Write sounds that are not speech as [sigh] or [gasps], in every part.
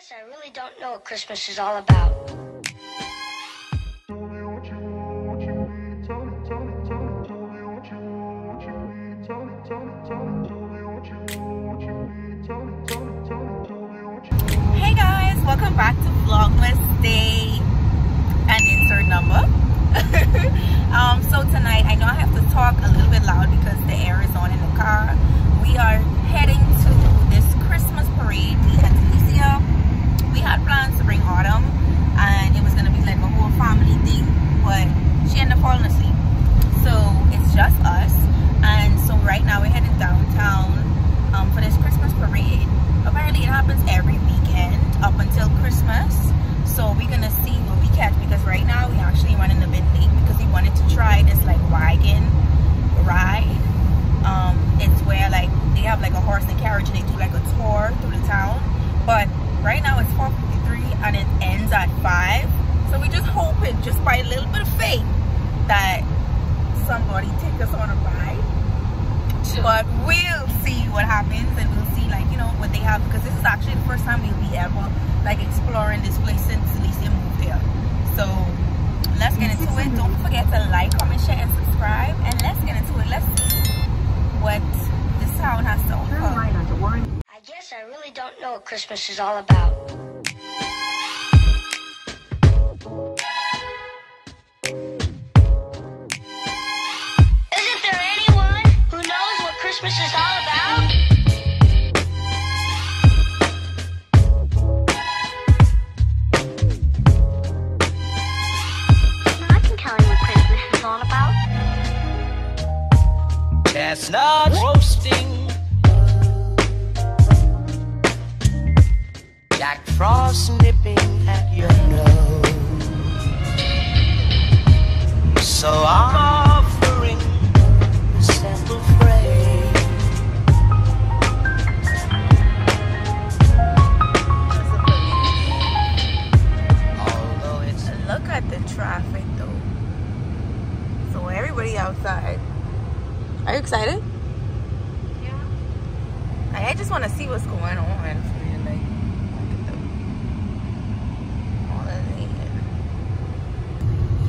guess I really don't know what Christmas is all about. Hey guys, welcome back to Vlogmas Day and insert number. [laughs] um, so tonight, I know I have to talk a little bit loud because the air is on in the car. We are heading to this Christmas parade. Me and Felicia, we had plans to bring Autumn and it was going to be like a whole family thing, but she ended up falling asleep. So it's just us. And so right now we're heading downtown um, for this Christmas parade apparently it happens every weekend up until Christmas. So we're gonna see what we catch because right now we actually running a bit late because we wanted to try this like wagon ride. Um, it's where like they have like a horse and carriage and they do like a tour through the town. But right now it's 4:53 and it ends at five. So we just hoping, just by a little bit of faith, that somebody take us on a ride. But we'll see what happens and we'll see like you know what they have because this is actually the first time we'll be ever like exploring this place since Alicia moved here. So let's get into it. Don't forget to like, comment, share, and subscribe. And let's get into it. Let's see what this town has to offer. I guess I really don't know what Christmas is all about. Isn't there anyone who knows what Christmas is all about? I can tell you what Christmas is all about. Chestnuts roasting. Frost nipping at your nose. So I'm offering a simple phrase. Although it's Look at the traffic though. So everybody outside. Are you excited? Yeah. I just want to see what's going on. for real, Like, look at them. All of that.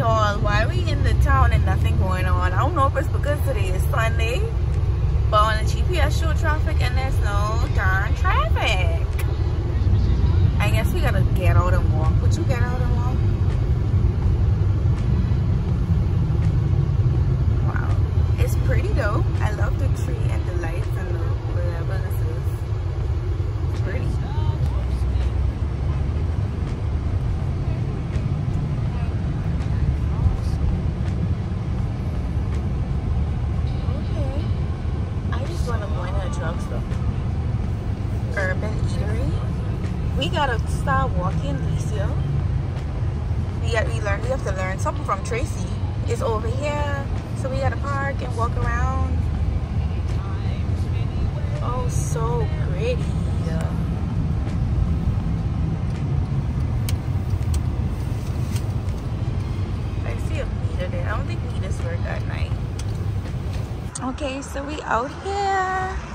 Y'all, why are we in the town and nothing going on? I don't know if it's because today is Sunday, but on the GPS show traffic and there's no darn traffic. I guess we gotta get out and walk. Would you get out and walk? Wow. It's pretty though. I love the tree and the lights and the whatever this is. It's pretty. Okay. I just want to go in a drugstore. Urban Eatery. We gotta start walking, Licia. We got we learn we have to learn something from Tracy. It's over here. So we gotta park and walk around. Oh so pretty. I see a meter there. I don't think meters work at night. Okay, so we out here.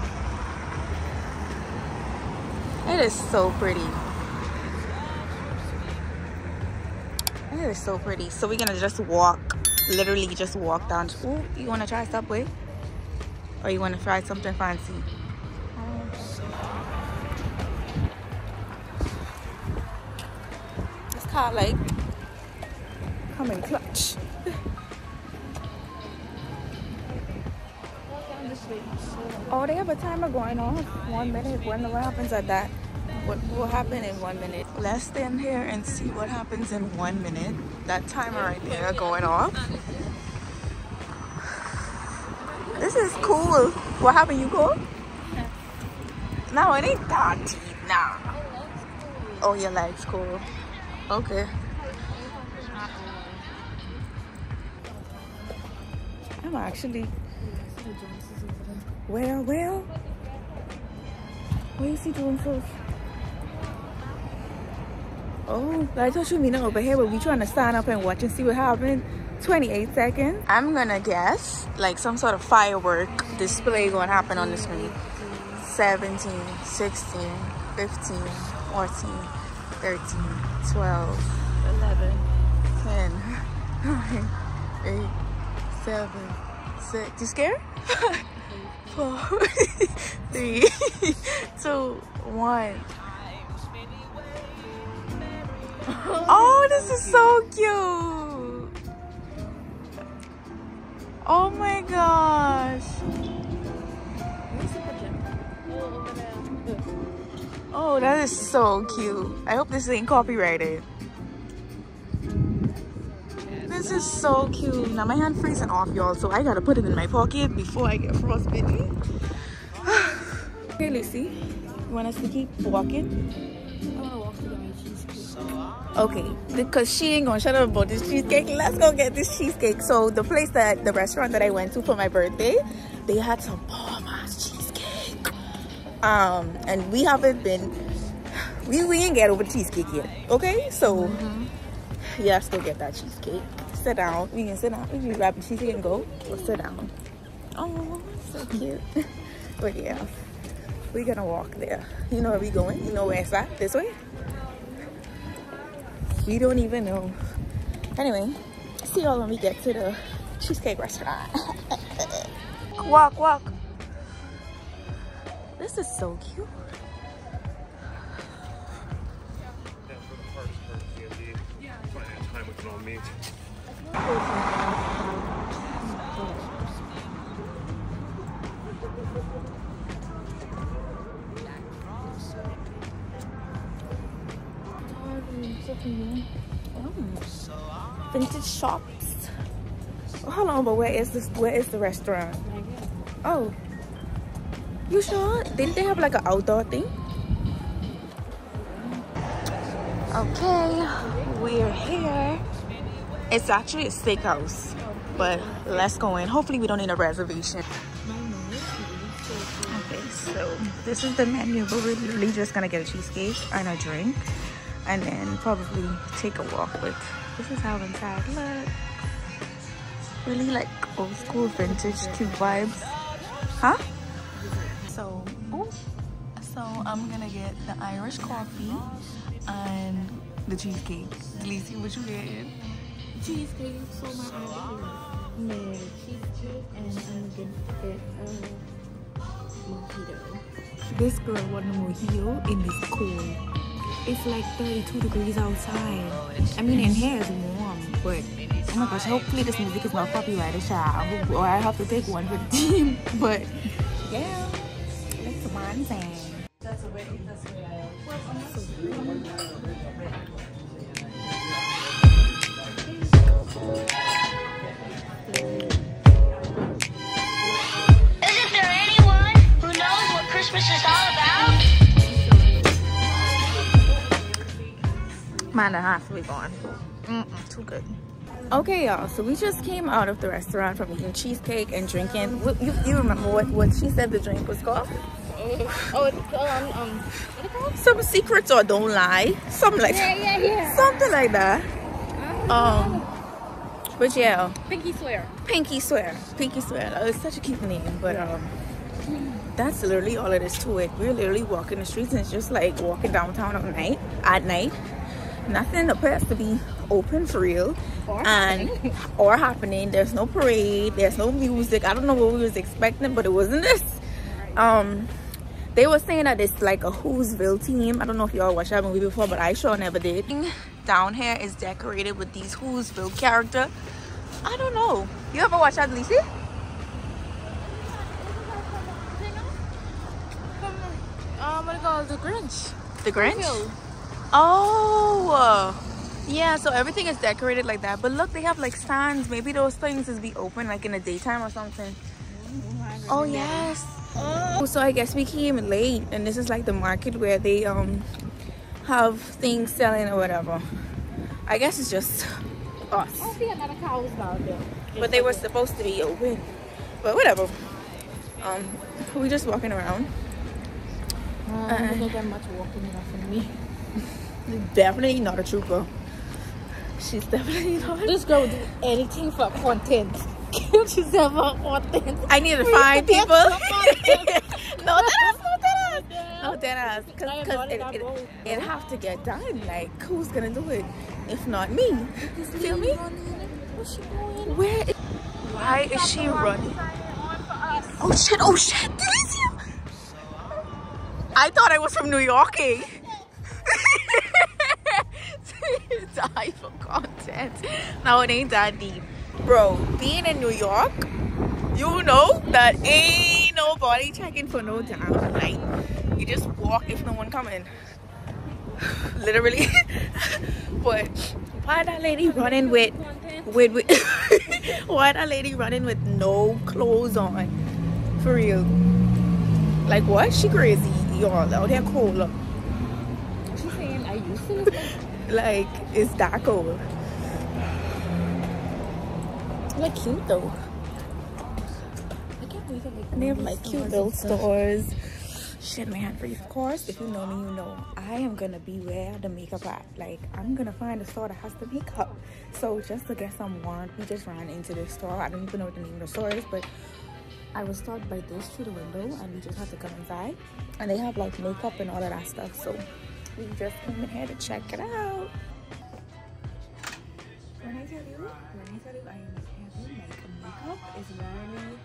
It is so pretty. It is so pretty. So we're gonna just walk, literally just walk down. Ooh, you wanna try Subway? Or you wanna try something fancy? This car like come in clutch. [laughs] Oh, they have a timer going on. One minute. When what happens at that? What will happen in one minute? Let's stand here and see what happens in one minute. That timer right there going off. This is cool. What happened? You cool? No, it ain't that deep. Nah. Oh, your leg's cool. Okay. I'm actually Well, well. Where you see doing so? Oh, I thought you mean over here, but we trying to sign up and watch and see what happens. 28 seconds. I'm gonna guess like some sort of firework display gonna happen on the screen. 17, 16, 15, 14, 13, 12, 11, 10, 9, 8, 7, 6. You scared? [laughs] 4, [laughs] 3, [laughs] 2, 1. Oh, this is so cute. Oh my gosh. Oh, that is so cute. I hope this ain't copyrighted. This is so cute. Now my hand freezing off, y'all, so I gotta put it in my pocket before I get frostbitten. [sighs] okay, Lucy, you want us to keep walking? Okay, because she ain't gonna shut up about this cheesecake. Let's go get this cheesecake. So the place that the restaurant that I went to for my birthday, they had some bomb ass cheesecake. Um, and we haven't been we we ain't get over cheesecake yet. Okay, so mm -hmm. yeah, let's go get that cheesecake. Sit down. We can sit down. We can grab the cheesecake and go. We'll sit down. Oh, so cute. [laughs] but yeah, we're gonna walk there. You know where we going? You know where it's at? This way? We don't even know. Anyway, see y'all when we get to the cheesecake restaurant. [laughs] walk, walk. This is so cute. Vintage shops. Oh, hold on, but where is this? Where is the restaurant? Oh, you sure? Didn't they have like an outdoor thing? Okay, we're here. It's actually a steakhouse, but let's go in. Hopefully, we don't need a reservation. Okay, so this is the menu, but we're literally just gonna get a cheesecake and a drink and then probably take a walk with this is how inside look. Really like old school vintage cute vibes. Huh? So oh so i'm gonna get the irish coffee and the cheesecake. Lacey, what you getting cheesecake so my idea cheesecake and i'm gonna get a mojito. This girl want a mojito in this cold it's like 32 degrees outside. I mean, in here it's warm, but oh my gosh, hopefully this music is not copyrighted, child. Or I have to take one for the team. [laughs] But yeah, it's one thing. That's a way, that's a way Isn't Man, the half we gone. Mm -mm, too good. Okay, y'all. So we just came out of the restaurant from eating cheesecake and drinking. You, you remember what, what she said the drink was called? oh, it's um, um, what it called? Some secrets or don't lie. Something like yeah, yeah, yeah. Something like that. Um, but yeah. Pinky swear. Pinky swear. Pinky swear. Oh, it's such a cute name, but um, that's literally all it is to it. We're literally walking the streets and it's just like walking downtown at night. At night nothing appears to be open for real. Or and happening. [laughs] or happening. There's no parade. There's no music. I don't know what we was expecting but it wasn't this. Um they were saying that it's like a whoville team. I don't know if y'all watched that movie before but i sure never did. Down here is decorated with these whoville character. I don't know. You ever watch that Lisa? Um, what it? Called? The Grinch. the grinch? Whoville. Oh, yeah. So everything is decorated like that. But look, they have like stands. Maybe those things is be open like in the daytime or something. Oh yes. Oh, so I guess we came late, and this is like the market where they um have things selling or whatever. I guess it's just us. I see another down there. But they were supposed to be open. But whatever. Um, we just walking around. Uh, I don't think much walking enough for me. Definitely not a trooper. She's definitely [laughs] not. This girl will do anything for content. [laughs] She's ever content. I need to find people. [laughs] no, that is not that. No, dead ass. Because I it, bought it, it, it, bought it. it have to get done. Like, who's gonna do it if not me? Feel me? Where's she going? Where is, why is she running? Oh shit, oh shit, did I see you? I thought I was from New York. eh? [laughs] Die for content. No, it ain't that deep. Bro, being in New York, you know that ain't nobody checking for no down. Like, you just walk if no one coming. [sighs] Literally. [laughs] but why that lady running with with, with [laughs] why that lady running with no clothes on? For real. Like what? She crazy, y'all. Out here cold. She's saying, I used to like it's cold. Like cute though. I can't believe. Like, they have like cute little stores. Shit, freeze. Of course, if you know me, you know I am gonna be where the makeup at. Like I'm gonna find a store that has the makeup. So just to get some warmth, we just ran into this store. I don't even know what the name of the store is, but I was stopped by this through the window, and we just had to come inside. And they have like makeup and all of that stuff. So we just came in here to check it out. When I tell you, when I tell you I am having like makeup is really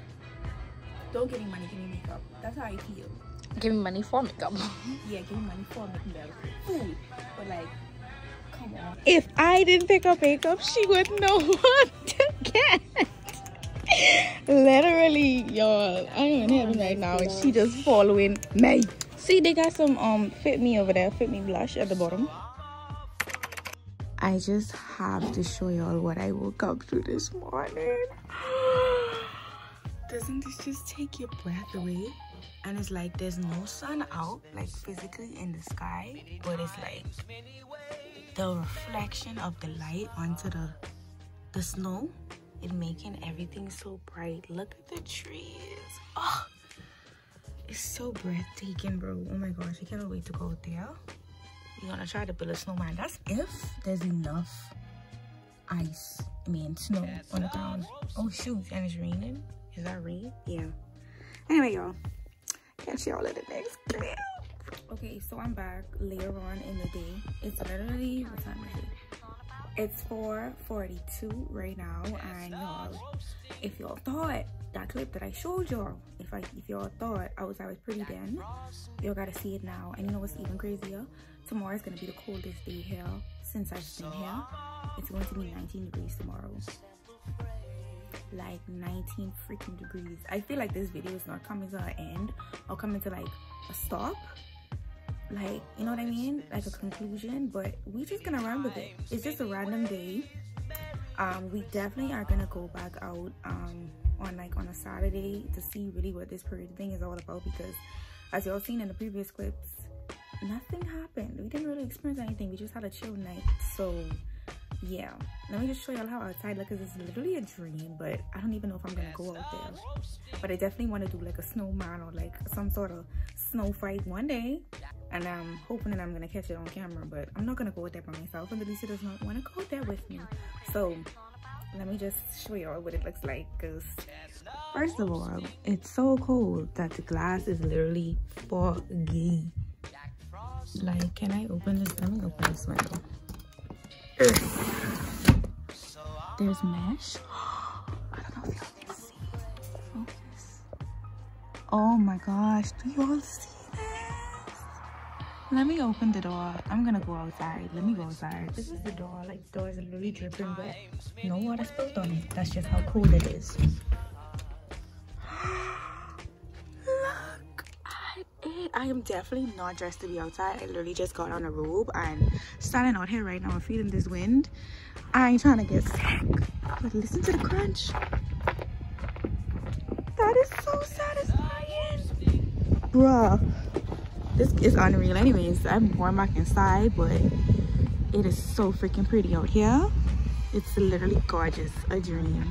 don't give me money, give me makeup. That's how I feel. Give me money for makeup. [laughs] Yeah, give me money for better food. But like, come on. If I didn't pick up makeup, she wouldn't know [laughs] what to get. Literally, y'all. I'm in heaven right now and she just following me. See, they got some um fit me over there, fit me blush at the bottom. I just have to show y'all what I woke up to this morning. [gasps] Doesn't this just take your breath away? And it's like there's no sun out, like physically in the sky, but it's like the reflection of the light onto the the snow is making everything so bright. Look at the trees. Oh, it's so breathtaking, bro. Oh my gosh, I cannot wait to go there. We're gonna try to build a snowman. That's if there's enough ice, I mean snow on the ground. Oh shoot, and it's raining. Is that rain? Yeah. Anyway, y'all, catch y'all in the next clip. Okay, so I'm back later on in the day. It's literally what time is it? It's 4:42 right now, and y'all, if y'all thought that clip that I showed y'all, if I if y'all thought I was I was pretty then, y'all gotta see it now. And you know what's even crazier? Tomorrow is gonna be the coldest day here since I've been here. It's going to be 19 degrees tomorrow. Like 19 freaking degrees. I feel like this video is not coming to an end or coming to like a stop. Like you know what i mean? Like a conclusion. But we just gonna run with it. It's just a random day. Um we definitely are gonna go back out. Um on like on a saturday to see really what this period thing is all about because as y'all seen in the previous clips nothing happened. We didn't really experience anything. We just had a chill night. So yeah. Let me just show y'all how outside look because it's literally a dream but i don't even know if i'm gonna go out there. But i definitely want to do like a snowman or like some sort of snow fight one day. And i'm hoping that i'm gonna catch it on camera but i'm not gonna go out there by myself. And Lisa does not want to go there with me. So let me just show y'all what it looks like because first of all it's so cold that the glass is literally foggy like can i open this let me open this window there's mesh. [gasps] I don't know if y'all can see. Focus. Oh my gosh, do y'all see this? Let me open the door. I'm gonna go outside. Let me go outside. This is the door. Like the door is literally dripping wet. No water spilled on it. That's just how cold it is. [gasps] Look, I, I am definitely not dressed to be outside. I literally just got on a robe and standing out here right now. I'm feeling this wind. I ain't trying to get sick. But listen to the crunch. That is so satisfying. Bruh. This is unreal anyways. I'm going back inside, but it is so freaking pretty out here. It's literally gorgeous. A dream.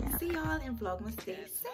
Yeah. See y'all in Vlogmas Day 6.